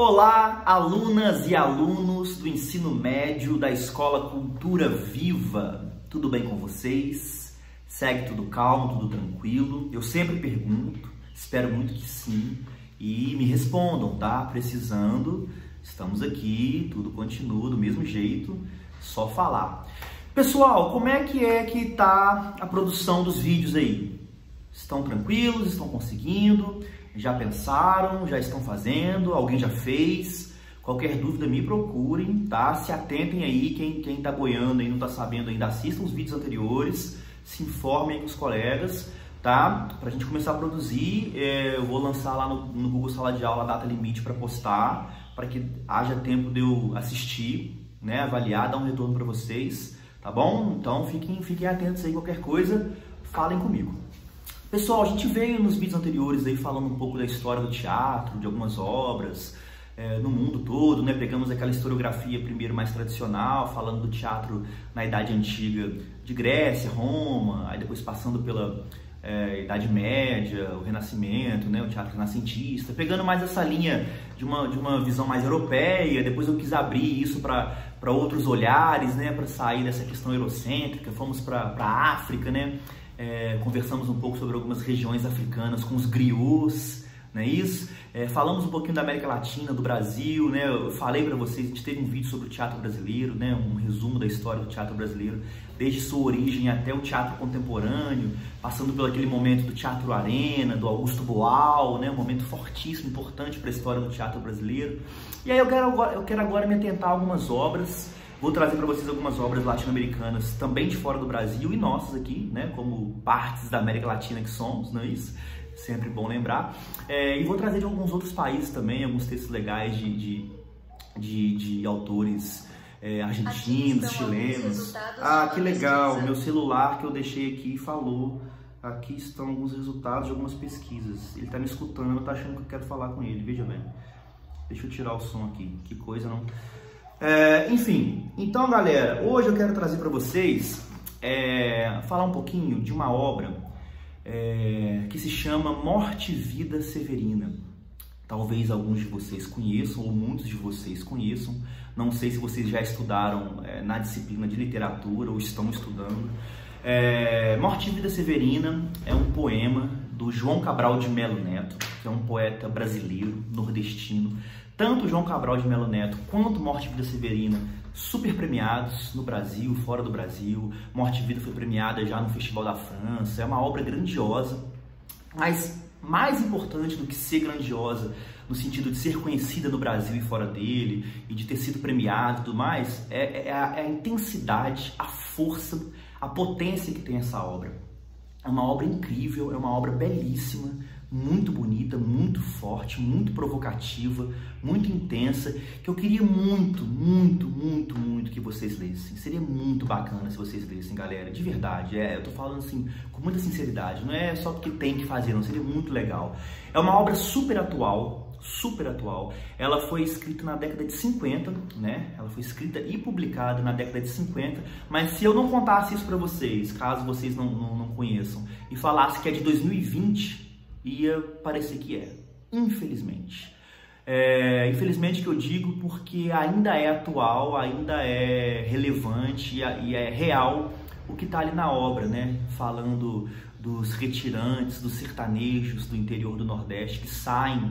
Olá, alunas e alunos do ensino médio da Escola Cultura Viva. Tudo bem com vocês? Segue tudo calmo, tudo tranquilo? Eu sempre pergunto, espero muito que sim, e me respondam, tá? Precisando, estamos aqui, tudo continua do mesmo jeito, só falar. Pessoal, como é que é que tá a produção dos vídeos aí? Estão tranquilos? Estão conseguindo? Já pensaram? Já estão fazendo? Alguém já fez? Qualquer dúvida me procurem, tá? Se atentem aí, quem, quem tá boiando e não tá sabendo ainda, assistam os vídeos anteriores, se informem com os colegas, tá? Pra gente começar a produzir, é, eu vou lançar lá no, no Google Sala de Aula a data limite para postar, para que haja tempo de eu assistir, né? Avaliar, dar um retorno para vocês, tá bom? Então fiquem, fiquem atentos aí, qualquer coisa, falem comigo. Pessoal, a gente veio nos vídeos anteriores aí falando um pouco da história do teatro, de algumas obras é, no mundo todo, né? Pegamos aquela historiografia primeiro mais tradicional, falando do teatro na Idade Antiga de Grécia, Roma, aí depois passando pela é, Idade Média, o Renascimento, né? O teatro renascentista, pegando mais essa linha de uma, de uma visão mais europeia. Depois eu quis abrir isso para outros olhares, né? Para sair dessa questão eurocêntrica, fomos para a África, né? é, conversamos um pouco sobre algumas regiões africanas com os griots, não é isso? É, falamos um pouquinho da América Latina, do Brasil, né? Eu falei para vocês, a gente teve um vídeo sobre o teatro brasileiro, né? Um resumo da história do teatro brasileiro, desde sua origem até o teatro contemporâneo, passando pelo aquele momento do teatro arena, do Augusto Boal, né? Um momento fortíssimo, importante para a história do teatro brasileiro. E aí eu quero agora, eu quero agora me atentar a algumas obras Vou trazer para vocês algumas obras latino-americanas também de fora do Brasil e nossas aqui, né, como partes da América Latina que somos, não é isso? Sempre bom lembrar. É, e vou trazer de alguns outros países também, alguns textos legais de, de, de, de autores é, argentinos, chilenos. Ah, que legal! Pesquisa. Meu celular que eu deixei aqui falou. Aqui estão alguns resultados de algumas pesquisas. Ele está me escutando, está achando que eu quero falar com ele. Veja bem. Deixa eu tirar o som aqui. Que coisa, não? É, enfim, então galera, hoje eu quero trazer para vocês é, falar um pouquinho de uma obra é, que se chama Morte e Vida Severina. Talvez alguns de vocês conheçam, ou muitos de vocês conheçam. Não sei se vocês já estudaram é, na disciplina de literatura ou estão estudando. É, Morte e Vida Severina é um poema do João Cabral de Melo Neto, que é um poeta brasileiro, nordestino, tanto João Cabral de Melo Neto quanto Morte e Vida Severina, super premiados no Brasil, fora do Brasil. Morte e Vida foi premiada já no Festival da França. É uma obra grandiosa, mas mais importante do que ser grandiosa, no sentido de ser conhecida no Brasil e fora dele, e de ter sido premiada e tudo mais, é, é, a, é a intensidade, a força, a potência que tem essa obra. É uma obra incrível, é uma obra belíssima, muito bonita, muito forte, muito provocativa, muito intensa, que eu queria muito, muito, muito, muito que vocês lessem. Seria muito bacana se vocês lessem, galera, de verdade. É, eu tô falando assim com muita sinceridade, não é só porque tem que fazer, não, seria muito legal. É uma obra super atual, super atual. Ela foi escrita na década de 50, né? Ela foi escrita e publicada na década de 50, mas se eu não contasse isso para vocês, caso vocês não, não, não conheçam, e falasse que é de 2020, ia parecer que é, infelizmente. É, infelizmente que eu digo porque ainda é atual, ainda é relevante e é real o que está ali na obra, né? Falando dos retirantes, dos sertanejos do interior do Nordeste que saem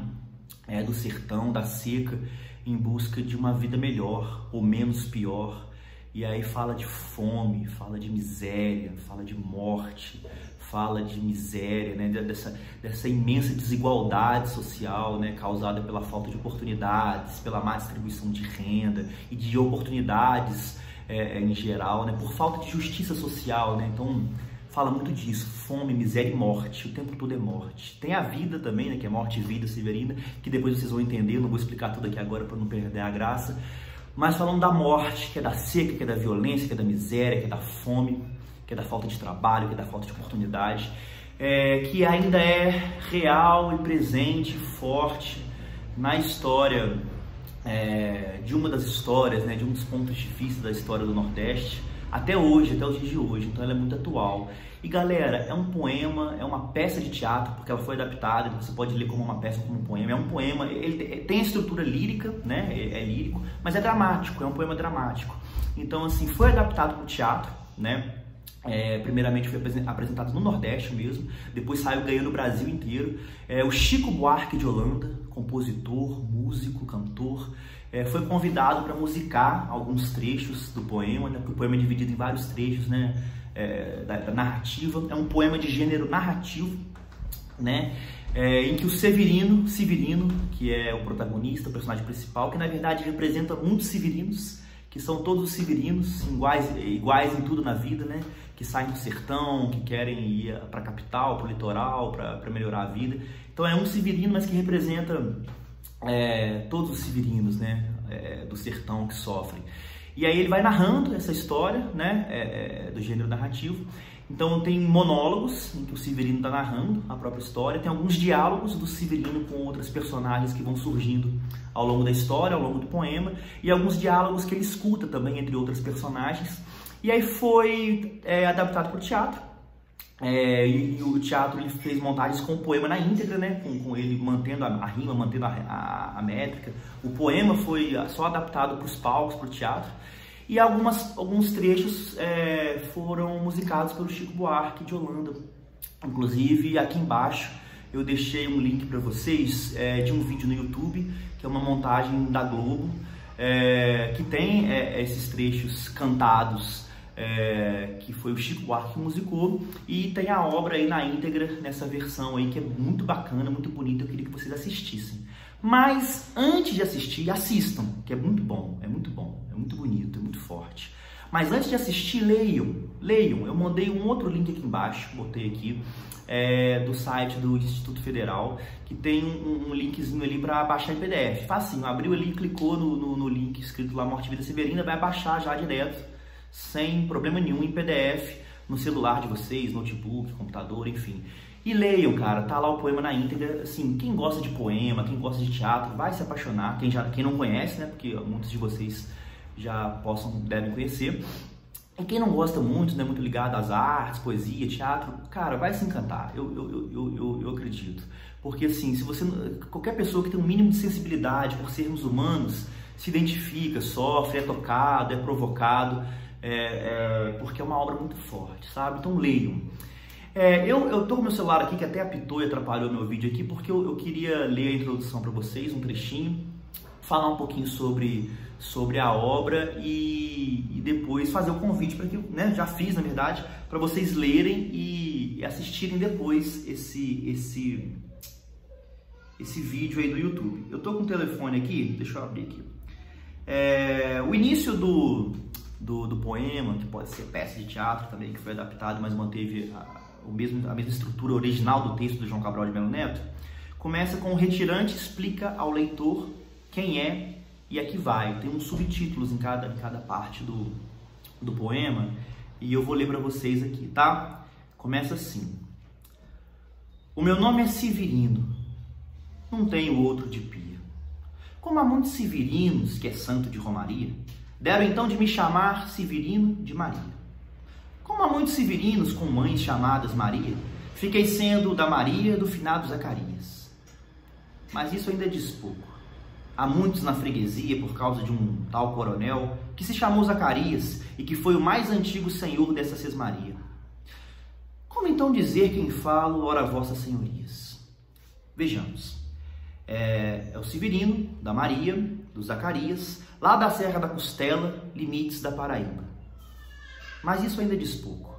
é, do sertão, da seca, em busca de uma vida melhor ou menos pior. E aí fala de fome, fala de miséria, fala de morte, fala de miséria, né, dessa, dessa imensa desigualdade social né, causada pela falta de oportunidades, pela má distribuição de renda e de oportunidades é, em geral, né, por falta de justiça social. Né, então, fala muito disso, fome, miséria e morte, o tempo todo é morte. Tem a vida também, né, que é morte e vida severina, que depois vocês vão entender, não vou explicar tudo aqui agora para não perder a graça, mas falando da morte, que é da seca, que é da violência, que é da miséria, que é da fome, que é da falta de trabalho, que é da falta de oportunidade, é, que ainda é real e presente, forte na história é, de uma das histórias, né, de um dos pontos difíceis da história do Nordeste, até hoje, até os dias de hoje, então ela é muito atual. E galera, é um poema, é uma peça de teatro, porque ela foi adaptada, então você pode ler como uma peça, como um poema. É um poema, ele tem a estrutura lírica, né? É, é lírico, mas é dramático, é um poema dramático. Então, assim, foi adaptado para o teatro, né? É, primeiramente foi apresentado no Nordeste mesmo, depois saiu ganhando o Brasil inteiro. É, o Chico Buarque de Holanda, compositor, músico, cantor, é, foi convidado para musicar alguns trechos do poema, né, o poema é dividido em vários trechos né, é, da, da, narrativa. É um poema de gênero narrativo, né, é, em que o Severino, Severino, que é o protagonista, o personagem principal, que na verdade representa muitos severinos, que são todos os severinos, iguais, iguais em tudo na vida, né? Que saem do sertão, que querem ir para a capital, para o litoral, para melhorar a vida. Então é um severino, mas que representa é, todos os severinos, né? É, do sertão que sofrem. E aí ele vai narrando essa história, né? É, é do gênero narrativo. Então tem monólogos em que o Severino está narrando a própria história, tem alguns diálogos do Severino com outras personagens que vão surgindo ao longo da história, ao longo do poema, e alguns diálogos que ele escuta também entre outras personagens. E aí foi é, adaptado para o teatro. É, e, e, o teatro ele fez montagens com o poema na íntegra, né? com, com ele mantendo a, a rima, mantendo a, a, a, métrica. O poema foi só adaptado para os palcos, para o teatro. E algumas, alguns trechos é, foram musicados pelo Chico Buarque de Holanda. Inclusive, aqui embaixo eu deixei um link para vocês é, de um vídeo no YouTube, que é uma montagem da Globo, é, que tem é, esses trechos cantados, é, que foi o Chico Buarque que musicou, e tem a obra aí na íntegra, nessa versão aí, que é muito bacana, muito bonita, eu queria que vocês assistissem. Mas antes de assistir, assistam, que é muito bom, é muito bom, é muito bonito, é muito forte. Mas antes de assistir, leiam, leiam. Eu mandei um outro link aqui embaixo, botei aqui, é, do site do Instituto Federal, que tem um, um linkzinho ali para baixar em PDF. Facinho, abriu ali, clicou no, no, no, link escrito lá Morte Vida Severina, vai baixar já direto, sem problema nenhum, em PDF, no celular de vocês, notebook, computador, enfim. E leiam, cara, tá lá o poema na íntegra. Assim, quem gosta de poema, quem gosta de teatro, vai se apaixonar. Quem, já, quem não conhece, né? Porque muitos de vocês já possam, devem conhecer. E quem não gosta muito, né, muito ligado às artes, poesia, teatro, cara, vai se encantar. Eu, eu, eu, eu, eu acredito. Porque assim, se você. Qualquer pessoa que tem um mínimo de sensibilidade por sermos humanos se identifica, sofre, é tocado, é provocado, é, é, porque é uma obra muito forte, sabe? Então leiam. É, eu, eu tô com meu celular aqui que até apitou e atrapalhou meu vídeo aqui porque eu, eu queria ler a introdução para vocês, um trechinho, falar um pouquinho sobre, sobre a obra e, e depois fazer o convite para que, né, já fiz na verdade, para vocês lerem e assistirem depois esse, esse, esse vídeo aí do YouTube. Eu tô com o telefone aqui, deixa eu abrir aqui. É, o início do, do, do, poema, que pode ser peça de teatro também, que foi adaptado, mas manteve a, o mesmo, a mesma estrutura original do texto do João Cabral de Melo Neto, começa com o retirante explica ao leitor quem é e a que vai. Tem uns subtítulos em cada, em cada parte do, do poema e eu vou ler para vocês aqui, tá? Começa assim. O meu nome é Severino, não tenho outro de pia. Como há muitos severinos, que é santo de Romaria, deram então de me chamar Severino de Maria. Como há muitos severinos com mães chamadas Maria, fiquei sendo da Maria do finado Zacarias. Mas isso ainda diz pouco. Há muitos na freguesia por causa de um tal coronel que se chamou Zacarias e que foi o mais antigo senhor dessa Sesmaria. Como então dizer quem falo, ora vossas senhorias? Vejamos. É, é o Severino, da Maria, do Zacarias, lá da Serra da Costela, limites da Paraíba. Mas isso ainda diz pouco.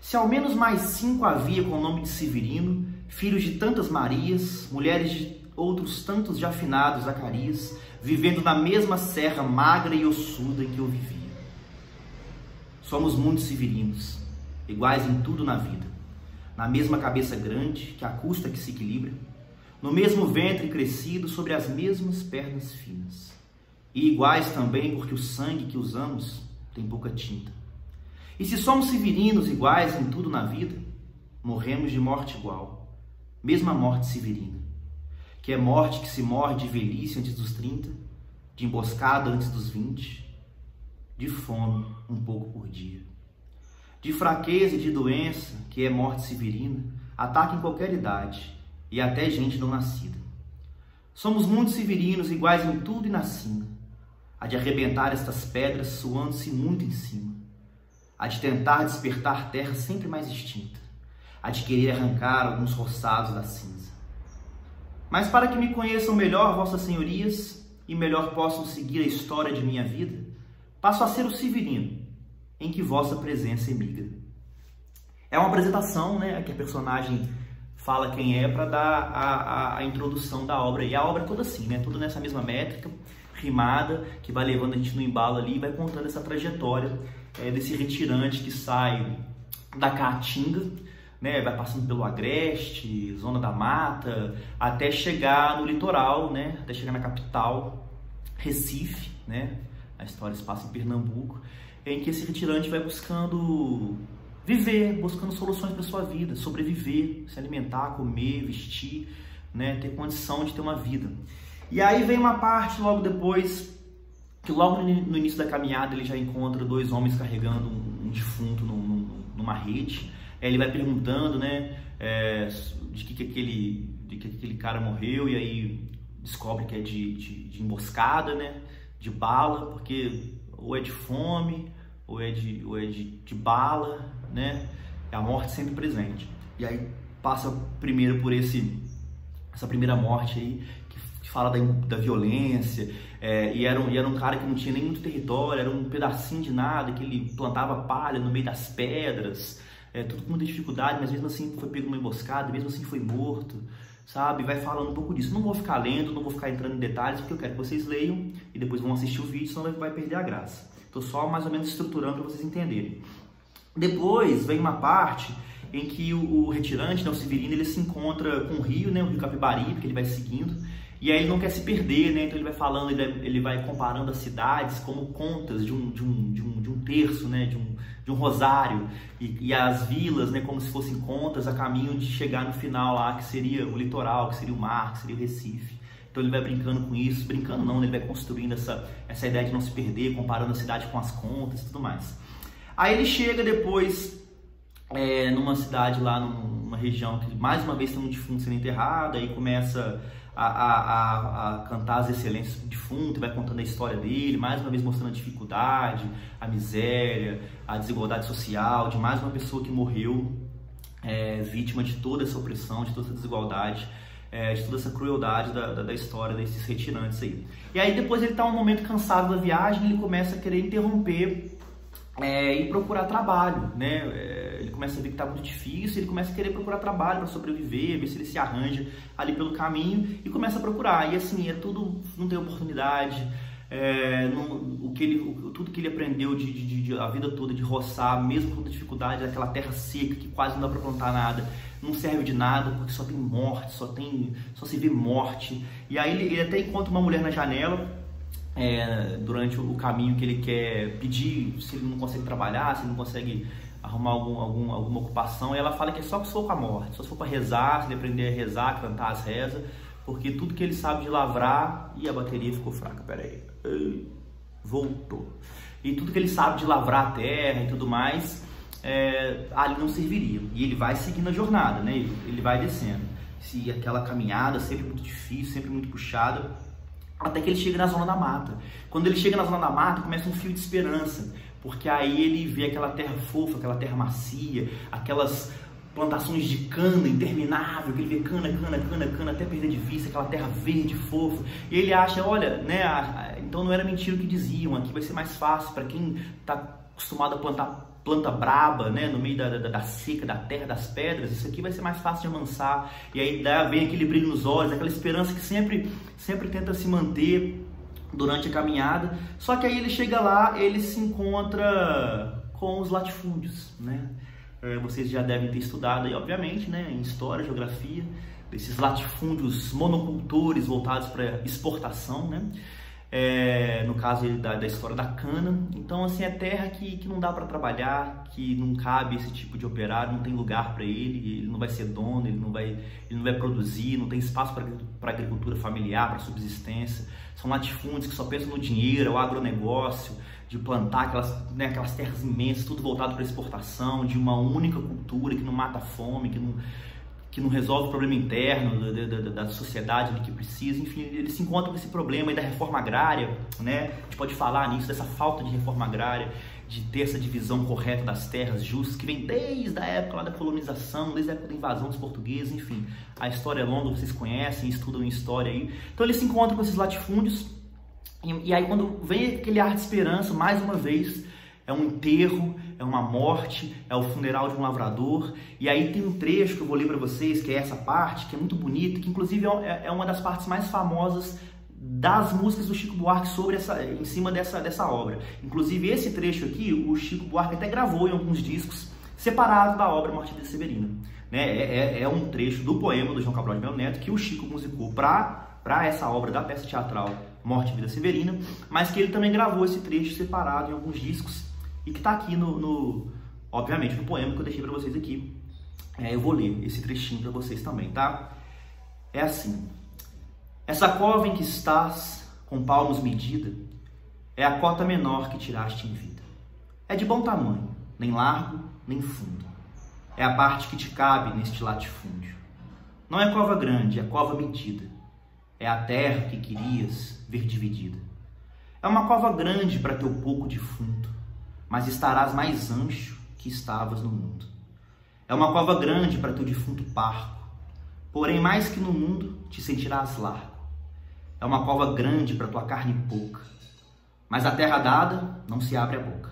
Se ao menos mais cinco havia com o nome de Severino, filhos de tantas Marias, mulheres de outros tantos de afinados Zacarias, vivendo na mesma serra magra e ossuda em que eu vivia. Somos muitos severinos, iguais em tudo na vida, na mesma cabeça grande que a custa que se equilibra, no mesmo ventre crescido sobre as mesmas pernas finas, e iguais também porque o sangue que usamos tem pouca tinta e se somos severinos iguais em tudo na vida, morremos de morte igual, mesma morte severina, que é morte que se morre de velhice antes dos 30, de emboscada antes dos 20, de fome um pouco por dia. de fraqueza e de doença, que é morte severina, ataca em qualquer idade e até gente não nascida. Somos muitos severinos, iguais em tudo e na cima, a de arrebentar estas pedras suando-se muito em cima, a de tentar despertar terra sempre mais extinta, a de querer arrancar alguns roçados da cinza. Mas para que me conheçam melhor, vossas senhorias, e melhor possam seguir a história de minha vida, passo a ser o Severino, em que vossa presença emigra. É uma apresentação, né, que a personagem fala quem é para dar a, a, a, introdução da obra. E a obra é toda assim, né, toda nessa mesma métrica, que vai levando a gente no embalo ali e vai contando essa trajetória é, desse retirante que sai da Caatinga, né, vai passando pelo Agreste, Zona da Mata, até chegar no litoral, né, até chegar na capital, Recife, né, a história se passa em Pernambuco, em que esse retirante vai buscando viver, buscando soluções para sua vida, sobreviver, se alimentar, comer, vestir, né, ter condição de ter uma vida. E aí vem uma parte logo depois que logo no início da caminhada ele já encontra dois homens carregando um, defunto numa rede ele vai perguntando, né, é, de que, que aquele, de que aquele cara morreu e aí descobre que é de, de, de, emboscada, né, de bala, porque ou é de fome ou é de, ou é de, de bala, né, é a morte sempre presente. E aí passa primeiro por esse essa primeira morte aí fala da, da violência, é, e, era um, e era um cara que não tinha nem muito território, era um pedacinho de nada, que ele plantava palha no meio das pedras, é, tudo com muita dificuldade, mas mesmo assim foi pego uma emboscada, mesmo assim foi morto, sabe? Vai falando um pouco disso. Não vou ficar lendo, não vou ficar entrando em detalhes, porque eu quero que vocês leiam e depois vão assistir o vídeo, senão vai perder a graça. Estou só mais ou menos estruturando para vocês entenderem. Depois vem uma parte em que o, o retirante, né, o Severino, ele se encontra com o rio, né, o rio Capibari, porque ele vai seguindo, e aí ele não quer se perder, né? Então ele vai falando, ele vai, comparando as cidades como contas de um, de um, de um, de um terço, né? De um, de um rosário. E, e, as vilas, né? Como se fossem contas a caminho de chegar no final lá, que seria o litoral, que seria o mar, que seria o Recife. Então ele vai brincando com isso, brincando não, né? ele vai construindo essa, essa ideia de não se perder, comparando a cidade com as contas e tudo mais. Aí ele chega depois é, numa cidade lá, numa região que mais uma vez tem um defunto sendo enterrado, aí começa a, a, a, cantar as excelências do defunto, vai contando a história dele, mais uma vez mostrando a dificuldade, a miséria, a desigualdade social, de mais uma pessoa que morreu é, vítima de toda essa opressão, de toda essa desigualdade, é, de toda essa crueldade da, da, da, história desses retirantes aí. E aí depois ele está um momento cansado da viagem, ele começa a querer interromper é, e procurar trabalho, né? Começa a ver que está muito difícil, ele começa a querer procurar trabalho para sobreviver, ver se ele se arranja ali pelo caminho e começa a procurar. E assim, é tudo, não tem oportunidade, é, não, o que ele, o, tudo que ele aprendeu de, de, de, a vida toda de roçar, mesmo com dificuldade, aquela terra seca que quase não dá para plantar nada, não serve de nada porque só tem morte, só tem, só se vê morte. E aí ele, ele até encontra uma mulher na janela é, durante o caminho que ele quer pedir, se ele não consegue trabalhar, se ele não consegue arrumar algum, algum, alguma ocupação, e ela fala que é só se for com a morte, só se for para rezar, se aprender a rezar, cantar as rezas, porque tudo que ele sabe de lavrar, e a bateria ficou fraca, peraí, voltou. E tudo que ele sabe de lavrar a terra e tudo mais, é, ali não serviria. E ele vai seguindo a jornada, né? Ele, ele vai descendo. Se aquela caminhada sempre muito difícil, sempre muito puxada, até que ele chega na zona da mata. Quando ele chega na zona da mata, começa um fio de esperança, porque aí ele vê aquela terra fofa, aquela terra macia, aquelas plantações de cana interminável, que ele vê cana, cana, cana, cana, até perder de vista, aquela terra verde, fofa. E ele acha, olha, né, então não era mentira o que diziam, aqui vai ser mais fácil para quem está acostumado a plantar planta braba, né, no meio da, da, da, seca, da terra, das pedras, isso aqui vai ser mais fácil de amansar. E aí vem aquele brilho nos olhos, aquela esperança que sempre, sempre tenta se manter durante a caminhada. Só que aí ele chega lá, ele se encontra com os latifúndios, né? É, vocês já devem ter estudado aí, obviamente, né, em história, geografia, esses latifúndios monocultores voltados para exportação, né? é, no caso da, da, história da cana. Então, assim, é terra que, que não dá para trabalhar, que não cabe esse tipo de operário, não tem lugar para ele, ele não vai ser dono, ele não vai, ele não vai produzir, não tem espaço para agricultura familiar, para subsistência. São latifúndios que só pensam no dinheiro, é o agronegócio, de plantar aquelas, né, aquelas terras imensas, tudo voltado para exportação, de uma única cultura que não mata a fome, que não que não resolve o problema interno da, da, da sociedade que precisa, enfim, eles se encontram com esse problema aí da reforma agrária, né? A gente pode falar nisso, dessa falta de reforma agrária, de ter essa divisão correta das terras justas, que vem desde a época lá da colonização, desde a época da invasão dos portugueses, enfim, a história é longa, vocês conhecem, estudam história aí. Então eles se encontram com esses latifúndios, e, e aí quando vem aquele ar de esperança, mais uma vez, é um enterro, é uma morte, é o funeral de um lavrador. E aí tem um trecho que eu vou ler para vocês, que é essa parte, que é muito bonita, que inclusive é, é uma das partes mais famosas das músicas do Chico Buarque sobre essa, em cima dessa, dessa obra. Inclusive esse trecho aqui, o Chico Buarque até gravou em alguns discos separados da obra Morte de Severina. Né? É, é, é, um trecho do poema do João Cabral de Melo Neto que o Chico musicou para essa obra da peça teatral Morte e Vida Severina, mas que ele também gravou esse trecho separado em alguns discos e que está aqui no, no, obviamente, no poema que eu deixei para vocês aqui. É, eu vou ler esse trechinho para vocês também, tá? É assim: Essa cova em que estás, com palmos medida, é a cota menor que tiraste em vida. É de bom tamanho, nem largo, nem fundo. É a parte que te cabe neste latifúndio. Não é cova grande, é cova medida. É a terra que querias ver dividida. É uma cova grande para teu pouco defunto mas estarás mais ancho que estavas no mundo. É uma cova grande para teu defunto parco, porém mais que no mundo te sentirás largo. É uma cova grande para tua carne pouca, mas a terra dada não se abre a boca.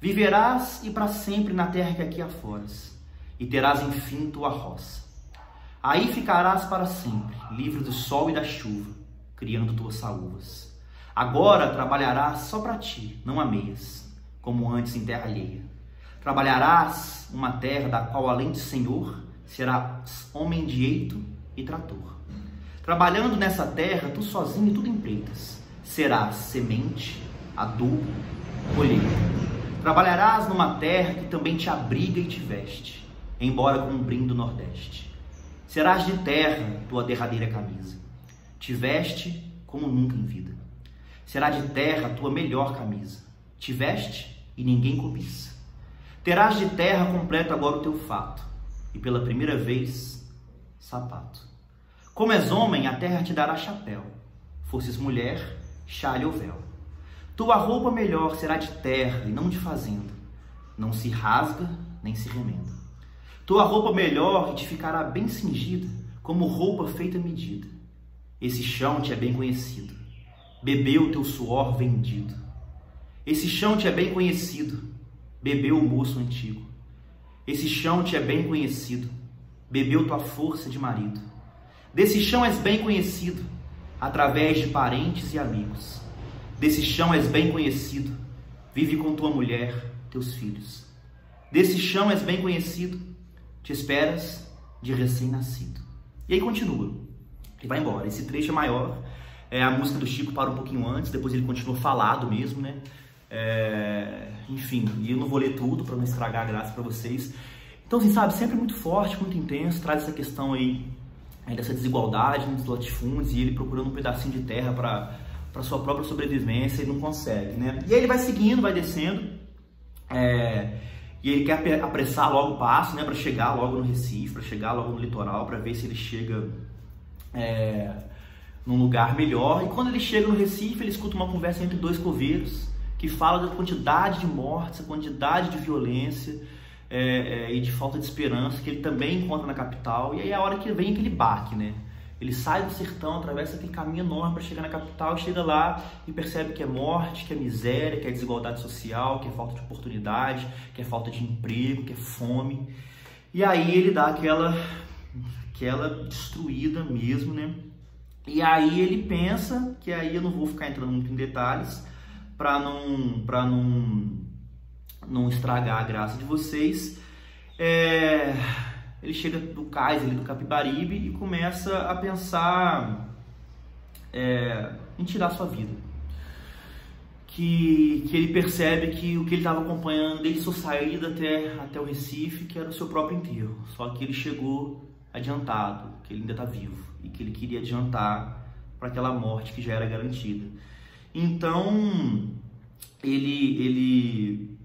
Viverás e para sempre na terra que aqui aforas, e terás enfim tua roça. Aí ficarás para sempre, livre do sol e da chuva, criando tuas saúvas. Agora trabalharás só para ti, não ameias como antes em terra alheia. Trabalharás uma terra da qual, além de senhor, serás homem de eito e trator. Trabalhando nessa terra, tu sozinho tudo empreitas. Serás semente, adubo, colheita. Trabalharás numa terra que também te abriga e te veste, embora com um nordeste. Serás de terra tua derradeira camisa. Te veste como nunca em vida. Será de terra tua melhor camisa. Te veste e ninguém cobiça. Terás de terra completo agora o teu fato, e pela primeira vez, sapato. Como és homem, a terra te dará chapéu, fosses mulher, chale ou véu. Tua roupa melhor será de terra e não de fazenda, não se rasga nem se remenda. Tua roupa melhor te ficará bem cingida, como roupa feita medida. Esse chão te é bem conhecido, bebeu teu suor vendido esse chão te é bem conhecido, bebeu o moço antigo. Esse chão te é bem conhecido, bebeu tua força de marido. Desse chão és bem conhecido, através de parentes e amigos. Desse chão és bem conhecido, vive com tua mulher, teus filhos. Desse chão és bem conhecido, te esperas de recém-nascido. E aí continua, e vai embora. Esse trecho é maior, é, a música do Chico para um pouquinho antes, depois ele continua falado mesmo, né? É, enfim, e eu não vou ler tudo para não estragar a graça para vocês. Então, assim, sabe, sempre muito forte, muito intenso, traz essa questão aí, aí dessa desigualdade dos latifúndios e ele procurando um pedacinho de terra para sua própria sobrevivência e não consegue, né? E aí ele vai seguindo, vai descendo, é, e ele quer apressar logo o passo, né, para chegar logo no Recife, para chegar logo no litoral, para ver se ele chega é, num lugar melhor. E quando ele chega no Recife, ele escuta uma conversa entre dois coveiros que fala da quantidade de mortes, a quantidade de violência é, é, e de falta de esperança que ele também encontra na capital. E aí é a hora que vem aquele baque, né? Ele sai do sertão, atravessa aquele caminho enorme para chegar na capital, chega lá e percebe que é morte, que é miséria, que é desigualdade social, que é falta de oportunidade, que é falta de emprego, que é fome. E aí ele dá aquela, aquela destruída mesmo, né? E aí ele pensa, que aí eu não vou ficar entrando muito em detalhes, para não, pra não, não estragar a graça de vocês. É, ele chega do cais ali do Capibaribe e começa a pensar é, em tirar sua vida. Que, que ele percebe que o que ele estava acompanhando desde sua saída até, até o Recife, que era o seu próprio enterro. Só que ele chegou adiantado, que ele ainda está vivo e que ele queria adiantar para aquela morte que já era garantida. Então, ele, ele,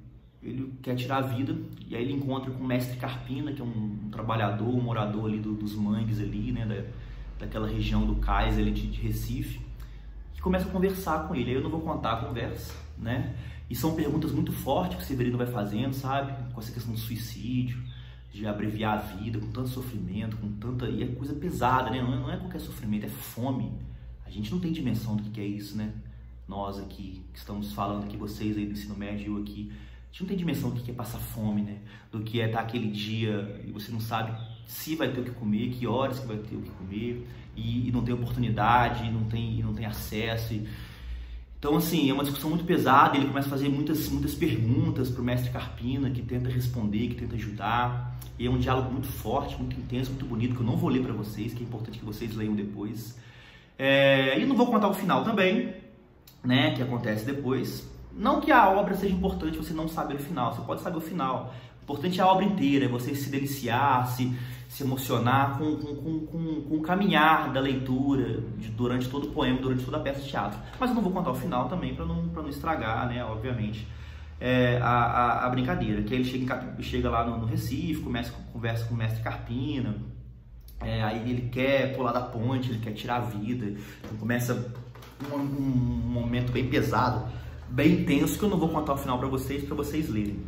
ele quer tirar a vida e aí ele encontra com o mestre Carpina, que é um, um trabalhador, um morador ali do, dos mangues ali, né, da, daquela região do cais ali de, de Recife, que começa a conversar com ele. Aí eu não vou contar a conversa, né? E são perguntas muito fortes que o Severino vai fazendo, sabe? Com essa questão do suicídio, de abreviar a vida, com tanto sofrimento, com tanta. E é coisa pesada, né? Não é, não é qualquer sofrimento, é fome. A gente não tem dimensão do que é isso, né? nós aqui, que estamos falando aqui, vocês aí do ensino médio, aqui, a gente não tem dimensão do que é passar fome, né? Do que é estar aquele dia e você não sabe se vai ter o que comer, que horas que vai ter o que comer, e, e não tem oportunidade, e não tem, e não tem acesso. E... Então, assim, é uma discussão muito pesada, ele começa a fazer muitas, muitas perguntas para o mestre Carpina, que tenta responder, que tenta ajudar. E é um diálogo muito forte, muito intenso, muito bonito, que eu não vou ler para vocês, que é importante que vocês leiam depois. É... E não vou contar o final também, né, que acontece depois. Não que a obra seja importante você não saber o final, você pode saber o final. O importante é a obra inteira, é você se deliciar, se, se emocionar com, com, com, com, o caminhar da leitura de, durante todo o poema, durante toda a peça de teatro. Mas eu não vou contar o final também para não, não estragar, né, obviamente, é, a, a, a, brincadeira. Que ele chega, chega lá no, no Recife, começa, conversa com o mestre Carpina, é, aí ele quer pular da ponte, ele quer tirar a vida, então começa um, um momento bem pesado, bem intenso, que eu não vou contar o final para vocês, para vocês lerem.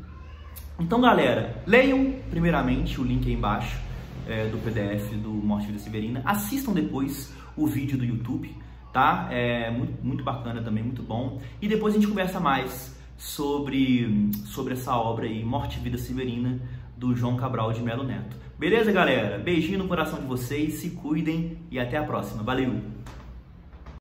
Então, galera, leiam primeiramente o link aí embaixo é, do PDF do Morte Vida Severina. Assistam depois o vídeo do YouTube, tá? É muito, muito bacana também, muito bom. E depois a gente conversa mais sobre, sobre essa obra aí, Morte Vida Severina, do João Cabral de Melo Neto. Beleza, galera? Beijinho no coração de vocês, se cuidem e até a próxima. Valeu!